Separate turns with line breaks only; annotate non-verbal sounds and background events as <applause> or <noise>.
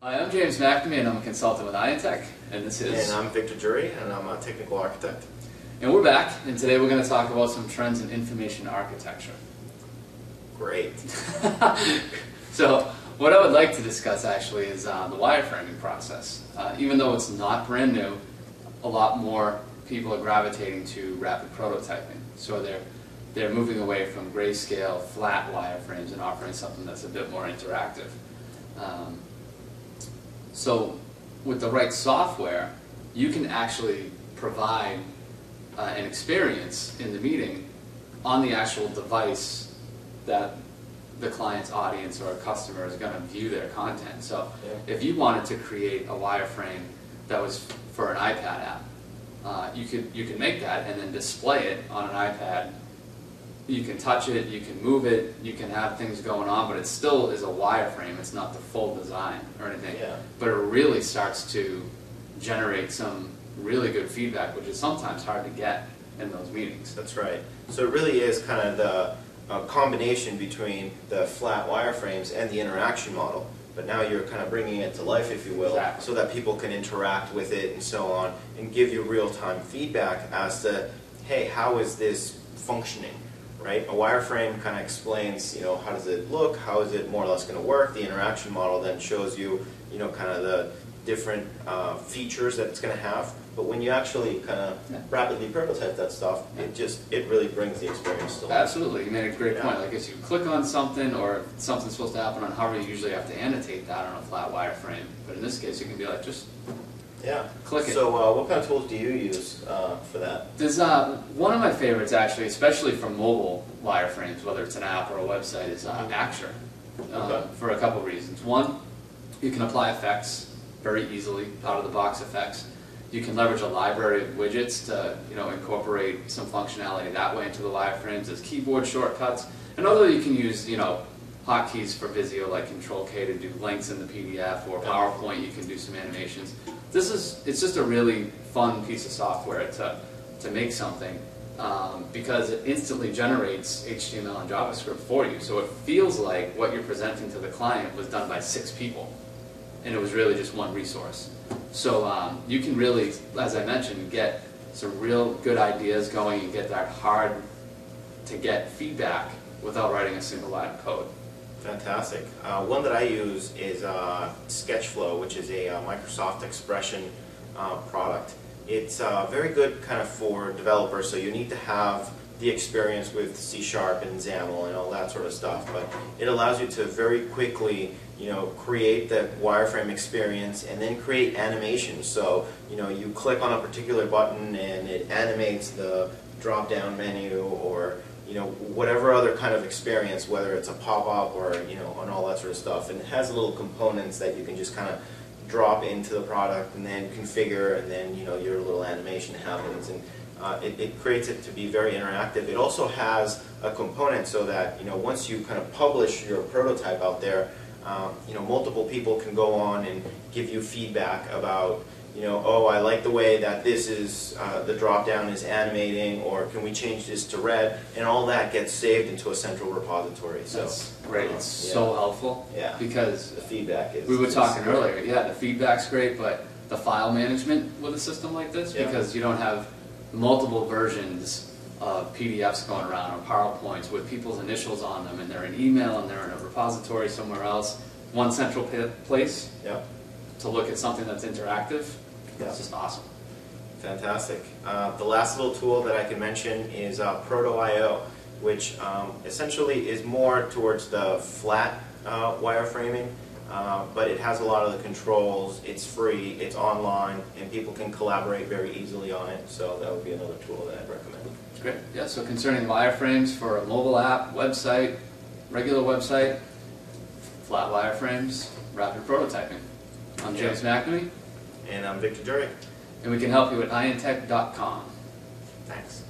Hi, I'm James McNamee, and I'm a consultant with Ayantek, and this is.
And I'm Victor Juri, and I'm a technical architect.
And we're back, and today we're going to talk about some trends in information architecture.
Great. <laughs>
so, what I would like to discuss actually is uh, the wireframing process. Uh, even though it's not brand new, a lot more people are gravitating to rapid prototyping. So they're they're moving away from grayscale, flat wireframes and offering something that's a bit more interactive. Um, so with the right software, you can actually provide uh, an experience in the meeting on the actual device that the client's audience or a customer is going to view their content. So
Yeah.
if you wanted to create a wireframe that was for an iPad app, uh, you could you could make that and then display it on an iPad. You can touch it, you can move it, you can have things going on, but it still is a wireframe. It's not the full design or anything.
Yeah.
But it really starts to generate some really good feedback, which is sometimes hard to get in those meetings.
That's right. So it really is kind of the uh, combination between the flat wireframes and the interaction model. But now you're kind of bringing it to life, if you will,
Exactly.
so that people can interact with it and so on, and give you real-time feedback as to, hey, how is this functioning? Right? A wireframe kind of explains, you know, how does it look, how is it more or less going to work. The interaction model then shows you, you know, kind of the different uh, features that it's going to have. But when you actually kind of
Yeah.
rapidly prototype that stuff, it just it really brings the experience to life.
Absolutely, you made a great
Yeah.
point. Like if you click on something or something's supposed to happen on hover, you usually have to annotate that on a flat wireframe. But in this case, you can be like, just
Yeah.
Click it.
So, uh, what kind of tools do you use uh, for that?
There's uh, one of my favorites actually, especially for mobile wireframes, whether it's an app or a website, is uh, Axure. Uh,
Okay.
For a couple reasons. One, you can apply effects very easily, out of the box effects. You can leverage a library of widgets to you know incorporate some functionality that way into the wireframes. as keyboard shortcuts, and although you can use you know hotkeys for Visio like Control K to do links in the PDF or PowerPoint, you can do some animations. This is it's just a really fun piece of software to to make something um, because it instantly generates HTML and JavaScript for you. So it feels like what you're presenting to the client was done by six people, and it was really just one resource. So um, you can really, as I mentioned, get some real good ideas going and get that hard to get feedback without writing a single line of code.
Fantastic. Uh, one that I use is uh, Sketchflow, which is a uh, Microsoft Expression uh, product. It's uh, very good kind of for developers, so you need to have the experience with C Sharp and XAML and all that sort of stuff, but it allows you to very quickly you know, create the wireframe experience and then create animations. So, you know, you click on a particular button and it animates the drop-down menu or you know, whatever other kind of experience, whether it's a pop-up or, you know, and all that sort of stuff. And it has little components that you can just kind of drop into the product and then configure and then, you know, your little animation happens. And uh, it, it creates it to be very interactive. It also has a component so that, you know, once you kind of publish your prototype out there, um, you know, multiple people can go on and give you feedback about, you know, oh, I like the way that this is, uh, the drop down is animating, or can we change this to red? And all that gets saved into a central repository. So
That's great.
uh,
It's
yeah.
so helpful
Yeah.
because
the feedback is.
We were talking
great.
earlier, yeah, the feedback's great, but the file management with a system like this,
Yeah.
because you don't have multiple versions of PDFs going around or PowerPoints with people's initials on them, and they're in email and they're in a repository somewhere else, one central place
Yeah,
to look at something that's interactive.
Yeah.
It's just awesome.
fantastic. Uh, the last little tool that I can mention is uh, Proto.io, which um, essentially is more towards the flat uh, wireframing, uh, but it has a lot of the controls. It's free, it's online, and people can collaborate very easily on it. So that would be another tool that I'd recommend.
Great. Yeah, so concerning wireframes for a mobile app, website, regular website, flat wireframes, rapid prototyping. I'm James McNamee,
And I'm Victor Juri.
and we can help you at ayantek.com.
Thanks.